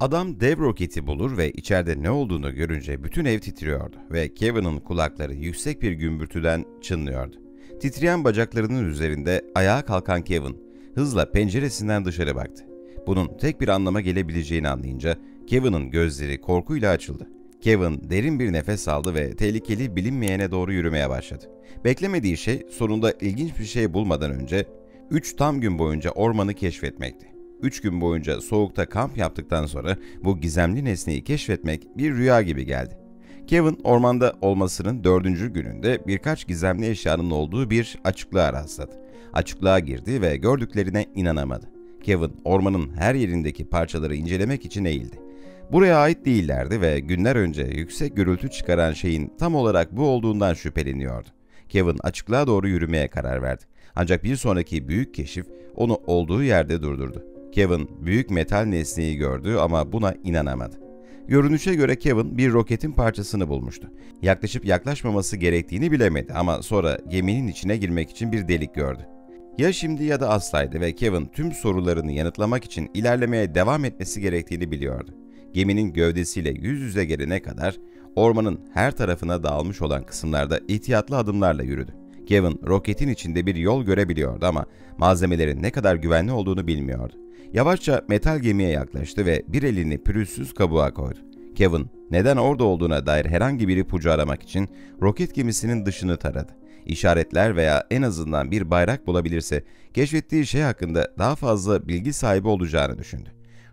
Adam dev roketi bulur ve içeride ne olduğunu görünce bütün ev titriyordu ve Kevin'ın kulakları yüksek bir gümbürtüden çınlıyordu. Titreyen bacaklarının üzerinde ayağa kalkan Kevin hızla penceresinden dışarı baktı. Bunun tek bir anlama gelebileceğini anlayınca Kevin'ın gözleri korkuyla açıldı. Kevin derin bir nefes aldı ve tehlikeli bilinmeyene doğru yürümeye başladı. Beklemediği şey sonunda ilginç bir şey bulmadan önce 3 tam gün boyunca ormanı keşfetmekti. 3 gün boyunca soğukta kamp yaptıktan sonra bu gizemli nesneyi keşfetmek bir rüya gibi geldi. Kevin ormanda olmasının dördüncü gününde birkaç gizemli eşyanın olduğu bir açıklığa rastladı. Açıklığa girdi ve gördüklerine inanamadı. Kevin ormanın her yerindeki parçaları incelemek için eğildi. Buraya ait değillerdi ve günler önce yüksek gürültü çıkaran şeyin tam olarak bu olduğundan şüpheleniyordu. Kevin açıklığa doğru yürümeye karar verdi. Ancak bir sonraki büyük keşif onu olduğu yerde durdurdu. Kevin büyük metal nesneyi gördü ama buna inanamadı. Görünüşe göre Kevin bir roketin parçasını bulmuştu. Yaklaşıp yaklaşmaması gerektiğini bilemedi ama sonra geminin içine girmek için bir delik gördü. Ya şimdi ya da aslaydı ve Kevin tüm sorularını yanıtlamak için ilerlemeye devam etmesi gerektiğini biliyordu. Geminin gövdesiyle yüz yüze gelene kadar ormanın her tarafına dağılmış olan kısımlarda ihtiyatlı adımlarla yürüdü. Kevin roketin içinde bir yol görebiliyordu ama malzemelerin ne kadar güvenli olduğunu bilmiyordu. Yavaşça metal gemiye yaklaştı ve bir elini pürüzsüz kabuğa koydu. Kevin, neden orada olduğuna dair herhangi bir ipucu aramak için roket gemisinin dışını taradı. İşaretler veya en azından bir bayrak bulabilirse keşfettiği şey hakkında daha fazla bilgi sahibi olacağını düşündü.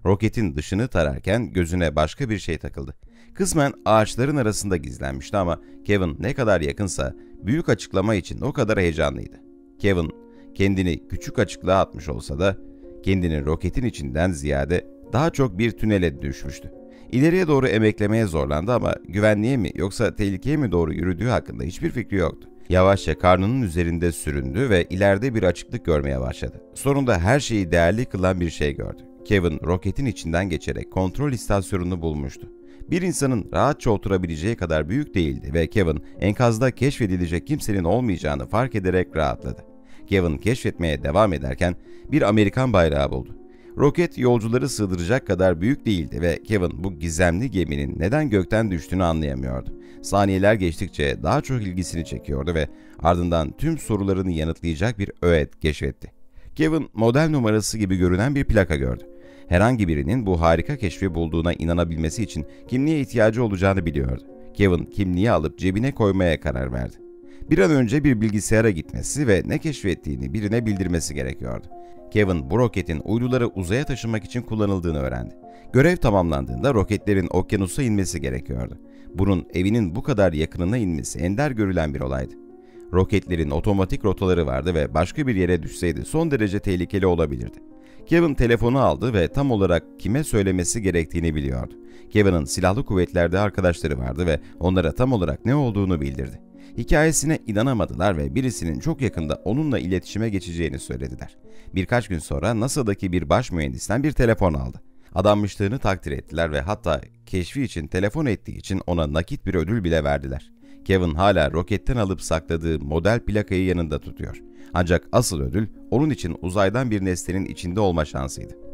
Roketin dışını tararken gözüne başka bir şey takıldı. Kısmen ağaçların arasında gizlenmişti ama Kevin ne kadar yakınsa büyük açıklama için o kadar heyecanlıydı. Kevin kendini küçük açıklığa atmış olsa da kendini roketin içinden ziyade daha çok bir tünele düşmüştü. İleriye doğru emeklemeye zorlandı ama güvenliğe mi yoksa tehlikeye mi doğru yürüdüğü hakkında hiçbir fikri yoktu. Yavaşça karnının üzerinde süründü ve ileride bir açıklık görmeye başladı. Sonunda her şeyi değerli kılan bir şey gördü. Kevin roketin içinden geçerek kontrol istasyonunu bulmuştu. Bir insanın rahatça oturabileceği kadar büyük değildi ve Kevin enkazda keşfedilecek kimsenin olmayacağını fark ederek rahatladı. Kevin keşfetmeye devam ederken bir Amerikan bayrağı buldu. Roket yolcuları sığdıracak kadar büyük değildi ve Kevin bu gizemli geminin neden gökten düştüğünü anlayamıyordu. Saniyeler geçtikçe daha çok ilgisini çekiyordu ve ardından tüm sorularını yanıtlayacak bir öğet keşfetti. Kevin model numarası gibi görünen bir plaka gördü. Herhangi birinin bu harika keşfi bulduğuna inanabilmesi için kimliğe ihtiyacı olacağını biliyordu. Kevin kimliği alıp cebine koymaya karar verdi. Bir an önce bir bilgisayara gitmesi ve ne keşfettiğini birine bildirmesi gerekiyordu. Kevin bu roketin uyduları uzaya taşımak için kullanıldığını öğrendi. Görev tamamlandığında roketlerin okyanusa inmesi gerekiyordu. Bunun evinin bu kadar yakınına inmesi ender görülen bir olaydı. Roketlerin otomatik rotaları vardı ve başka bir yere düşseydi son derece tehlikeli olabilirdi. Kevin telefonu aldı ve tam olarak kime söylemesi gerektiğini biliyordu. Kevin'in silahlı kuvvetlerde arkadaşları vardı ve onlara tam olarak ne olduğunu bildirdi. Hikayesine inanamadılar ve birisinin çok yakında onunla iletişime geçeceğini söylediler. Birkaç gün sonra NASA'daki bir baş mühendisten bir telefon aldı. Adanmışlığını takdir ettiler ve hatta keşfi için telefon ettiği için ona nakit bir ödül bile verdiler. Kevin hala roketten alıp sakladığı model plakayı yanında tutuyor. Ancak asıl ödül onun için uzaydan bir nesnenin içinde olma şansıydı.